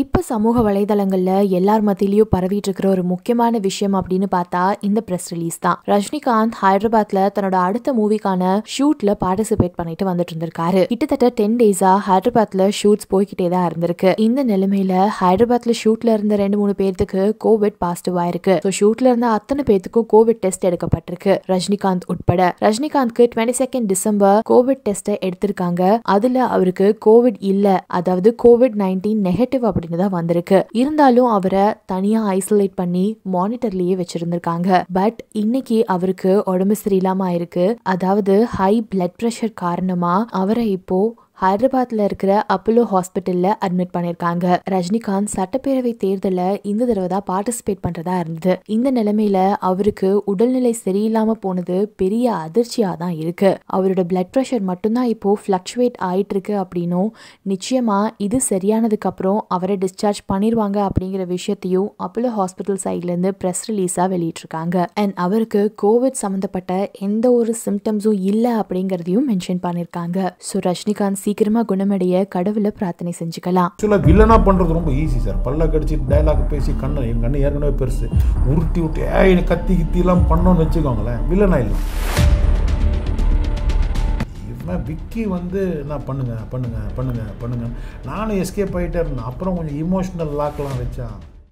இப்போ சமூக வலைதளங்களில் எல்லார் மத்தியிலையும் பரவிட்டு இருக்கிற ஒரு முக்கியமான விஷயம் அப்படின்னு பார்த்தா இந்த ப்ரெஸ் ரிலீஸ் தான். ரஜினிகாந்த் ஹைதராபாத்ல தன்னோட அடுத்த மூவிக்கான ஷூட்ல பார்ட்டிசிபேட் பண்ணிட்டு வந்துட்டு இருந்திருக்காரு. கிட்டத்தட்ட டென் டேஸா ஹைதராபாத்ல ஷூட்ஸ் போய்கிட்டே தான் இருந்திருக்கு. இந்த நிலைமையில ஹைதராபாத்ல ஷூட்ல இருந்த ரெண்டு மூணு பேர்த்துக்கு கோவிட் பாசிட்டிவ் ஆயிருக்கு. ஸோ ஷூட்ல இருந்த அத்தனை பேர்த்துக்கும் கோவிட் டெஸ்ட் எடுக்கப்பட்டிருக்கு ரஜினிகாந்த் உட்பட. ரஜினிகாந்த்க்கு டுவெண்ட்டி செகண்ட் டிசம்பர் கோவிட் டெஸ்ட்டை எடுத்திருக்காங்க. அதுல அவருக்கு கோவிட் இல்ல அதாவது கோவிட் நைன்டீன் நெகட்டிவ் அப்படின்னு தான் வந்திருக்கு. இருந்தாலும் அவரை தனியா ஐசோலேட் பண்ணி மானிட்டர்லயே வச்சிருந்திருக்காங்க. பட் இன்னைக்கு அவருக்கு உடம்பு சரியில்லாம ஆயிருக்கு. அதாவது ஹை பிளட் ப்ரெஷர் காரணமா அவரை இப்போ ஹைதராபாத்ல இருக்கிற அப்போலோ ஹாஸ்பிட்டல்ல அட்மிட் பண்ணிருக்காங்க. ரஜினிகாந்த் சட்டப்பேரவை தேர்தலில் இந்த தடவை தான் பார்ட்டிசிபேட் பண்றதா இருந்தது. இந்த நிலைமையில அவருக்கு உடல்நிலை சரியில்லாம போனது பெரிய அதிர்ச்சியா தான் இருக்கு. அவரோட பிளட் ப்ரெஷர் மட்டும்தான் இப்போ ஃபிளக்சுவேட் ஆயிட்டு இருக்கு அப்படின்னும் நிச்சயமா இது சரியானதுக்கு அப்புறம் அவரை டிஸ்சார்ஜ் பண்ணிடுவாங்க அப்படிங்கிற விஷயத்தையும் அப்போலோ ஹாஸ்பிட்டல் சைட்ல இருந்து ப்ரெஸ் ரிலீஸா வெளியிட்டிருக்காங்க. அண்ட் அவருக்கு கோவிட் சம்பந்தப்பட்ட எந்த ஒரு சிம்டம்ஸும் இல்லை அப்படிங்கிறதையும் மென்ஷன் பண்ணியிருக்காங்க ஸோ ரஜினிகாந்த் சீக்கிரமா குணமடைய கடவுளை பிரார்த்தனை செஞ்சுக்கலாம். ஆக்சுவலாக வில்லனாக பண்ணுறது ரொம்ப ஈஸி சார் பல்ல கடிச்சு டைலாக் பேசி கண்ணு என் கண்ணு ஏற்கனவே பெருசு. உருட்டி விட்டு ஏ நீ கத்தி கித்திலாம் பண்ணோன்னு வச்சுக்கோங்களேன். வில்லனா இல்லை. விக்கி வந்து நான் பண்ணுங்க பண்ணுங்க பண்ணுங்க பண்ணுங்க. நானும் எஸ்கேப் ஆகிட்டே இருந்தேன். அப்புறம் கொஞ்சம் இமோஷ்னல் லாக்லாம் வச்சா